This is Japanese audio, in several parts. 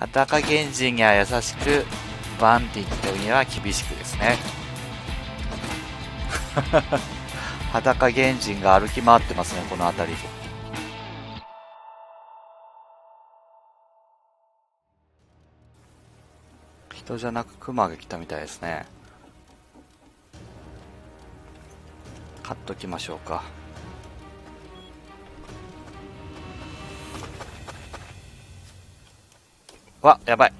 裸原人には優しく、バンディットには厳しくですね。裸原人が歩き回ってますね、この辺り。人じゃなくクマが来たみたいですね。買っときましょうか。わ、やばい。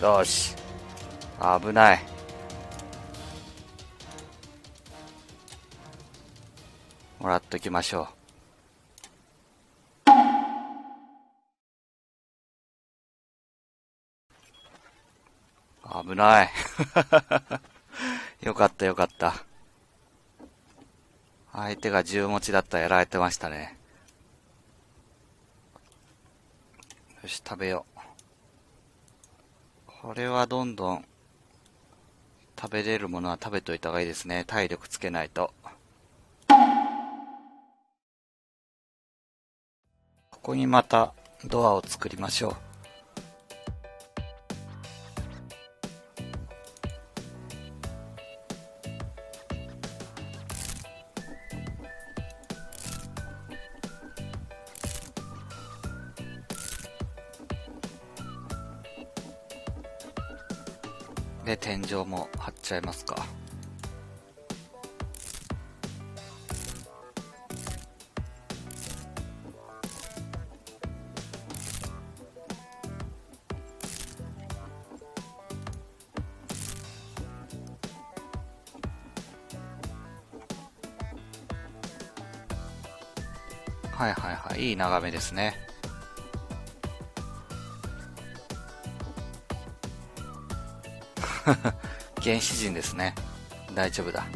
よし。危ない。もらっときましょう。危ない。よかったよかった。相手が銃持ちだったらやられてましたね。よし、食べよう。これはどんどん食べれるものは食べといた方がいいですね。体力つけないと。ここにまたドアを作りましょう。で、天井も張っちゃいますか。はいはいはい、いい眺めですね。原始人ですね。大丈夫だ。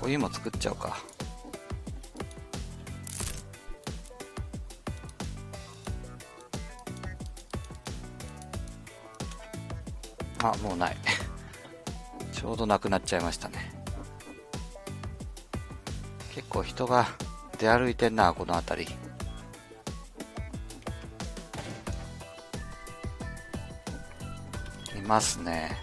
こういうも作っちゃおうか。あ、もうない。ちょうどなくなっちゃいましたね。結構人が出歩いてんな、この辺り。いますね。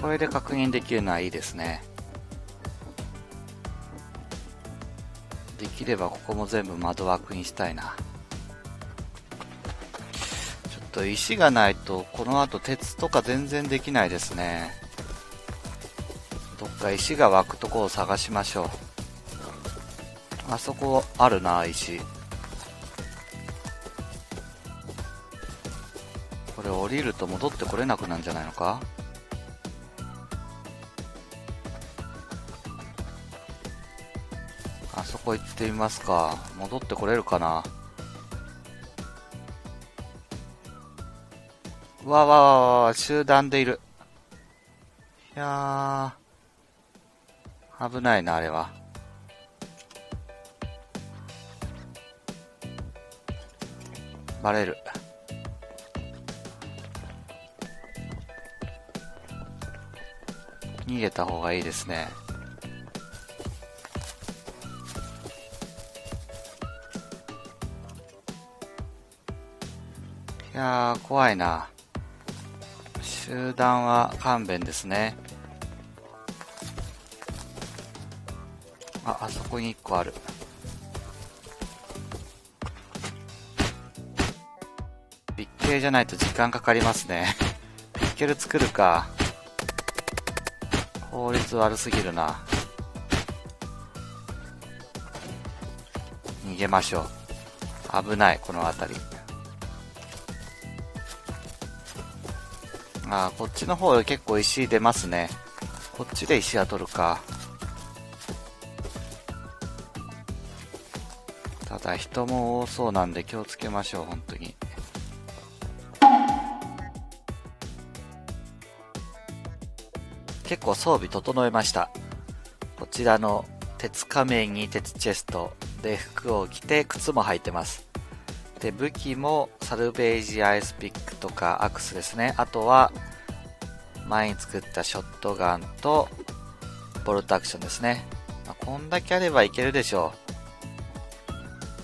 これで確認できるのはいいですね。できればここも全部窓枠にしたいな。ちょっと石がないと、この後鉄とか全然できないですね。どっか石が湧くとこを探しましょう。あそこあるな、石。これ降りると戻ってこれなくなんじゃないのか？こ行ってみますか。戻ってこれるかな。わわわわ、集団でいる。いやー、危ないな、あれは。バレる。逃げた方がいいですね。いやー、怖いな。集団は勘弁ですね。あ、あそこに1個ある。ビッケルじゃないと時間かかりますね。ビッケル作るか。効率悪すぎるな。逃げましょう。危ない、この辺り。あこっちの方結構石出ますね。こっちで石は取るか。ただ人も多そうなんで気をつけましょう、本当に。結構装備整えました。こちらの鉄仮面に鉄チェストで服を着て靴も履いてます。で、武器もサルベージアイスピックとかアクスですね。あとは前に作ったショットガンとボルトアクションですね。まあ、こんだけあればいけるでしょ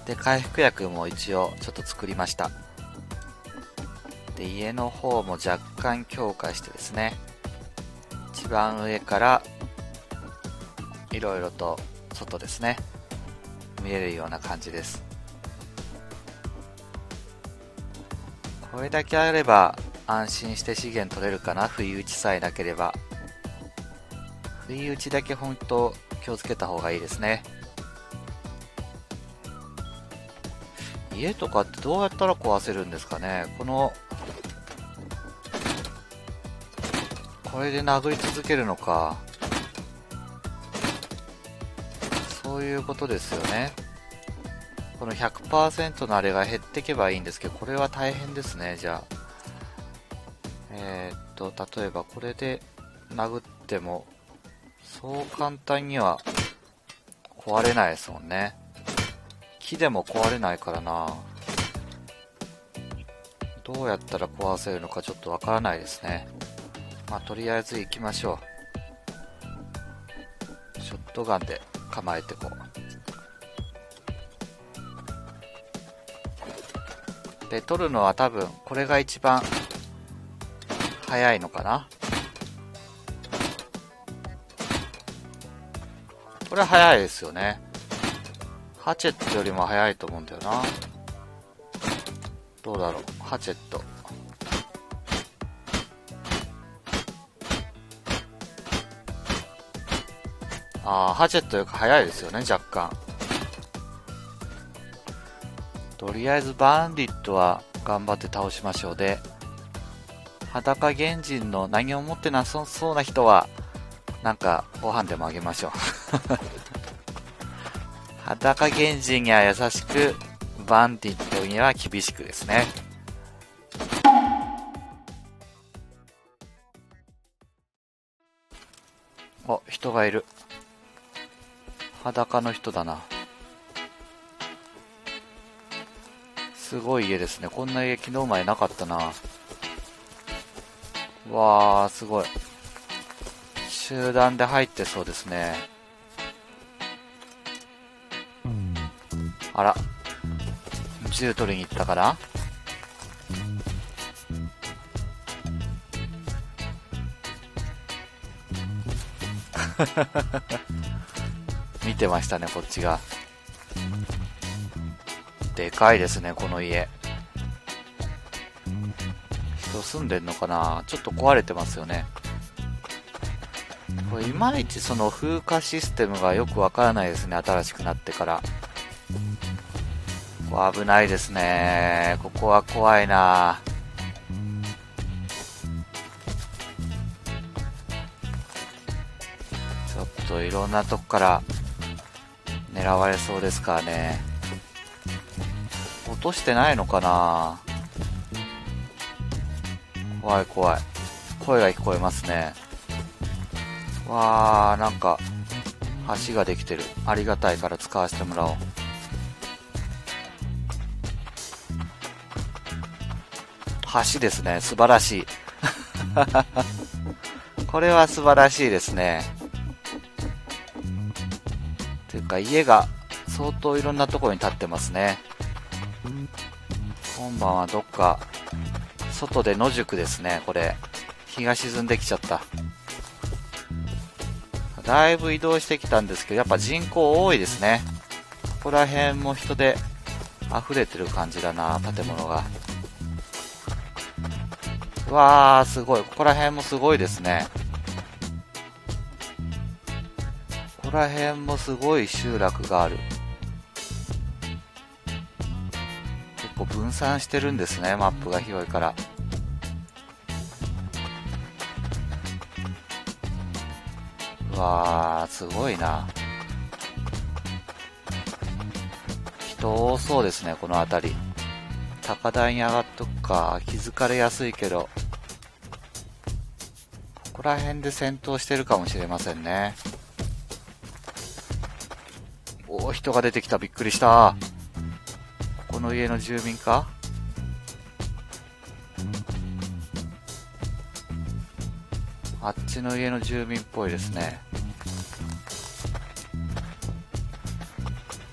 う。で、回復薬も一応ちょっと作りました。で、家の方も若干強化してですね。一番上からいろいろと外ですね見えるような感じですこれだけあれば安心して資源取れるかな不意打ちさえなければ不意打ちだけ本当気をつけた方がいいですね家とかってどうやったら壊せるんですかねこのこれで殴り続けるのか。そういうことですよね。この100%のあれが減っていけばいいんですけど、これは大変ですね、じゃあ。えー、っと、例えばこれで殴っても、そう簡単には壊れないですもんね。木でも壊れないからな。どうやったら壊せるのかちょっとわからないですね。まあ、とりあえず行きましょう。ショットガンで構えてこう。で、取るのは多分、これが一番早いのかな。これは早いですよね。ハチェットよりも早いと思うんだよな。どうだろう。ハチェット。ああ、ハチェットよく早いですよね、若干。とりあえずバンディットは頑張って倒しましょうで、裸原人の何を持ってなさそうな人は、なんかご飯でもあげましょう。裸原人には優しく、バンディットには厳しくですね。お、人がいる。裸の人だな。すごい家ですね。こんな家昨日前なかったな。わー、すごい。集団で入ってそうですね。あら。銃取りに行ったかな？見てましたね、こっちが。でかいですね、この家。人住んでんのかな？ちょっと壊れてますよね。これいまいちその風化システムがよくわからないですね、新しくなってから。ここ危ないですね。ここは怖いなちょっといろんなとこから狙われそうですからね。落としてないのかな？怖い怖い。声が聞こえますね。わー、なんか、橋ができてる。ありがたいから使わせてもらおう。橋ですね。素晴らしい。これは素晴らしいですね。ていうか家が相当いろんなところに建ってますね。今晩はどっか外で野宿ですね、これ。日が沈んできちゃった。だいぶ移動してきたんですけど、やっぱ人口多いですね。ここら辺も人で溢れてる感じだな、建物が。うわー、すごい。ここら辺もすごいですね。ここら辺もすごい集落がある。構分散してるんですね、マップが広いから。うわー、すごいな。人多そうですね、この辺り。高台に上がっとくか。気づかれやすいけど。ここら辺で戦闘してるかもしれませんね。おお、人が出てきた。びっくりした。この家の住民か？あっちの家の住民っぽいですね。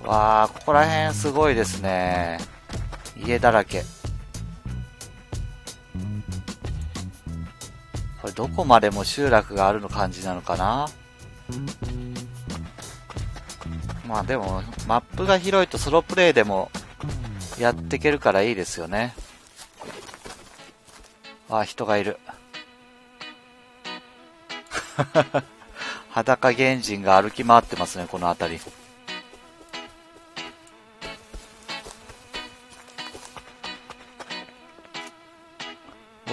わあ、ここら辺すごいですね。家だらけ。これどこまでも集落があるの感じなのかな？まあでも、マップが広いとソロプレイでもやっていけるからいいですよね。あ、人がいる。裸原人が歩き回ってますね、この辺り。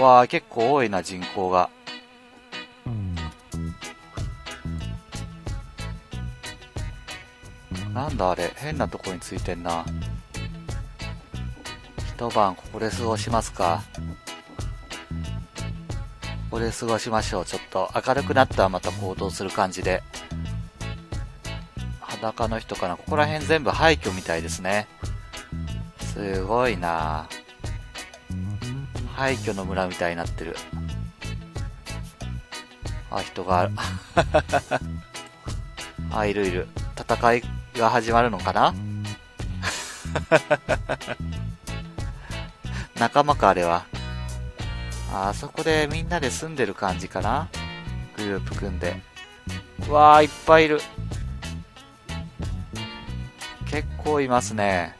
わあ、結構多いな、人口が。なんだあれ、変なとこについてんな。一晩ここで過ごしますか？ここで過ごしましょう。ちょっと明るくなったらまた行動する感じで。裸の人かな？ここら辺全部廃墟みたいですね。すごいな廃墟の村みたいになってる。あ、人がある。あ、いるいる。戦いが始まるのかな？仲間か、あれは。あそこでみんなで住んでる感じかな？グループ組んで。わー、いっぱいいる。結構いますね。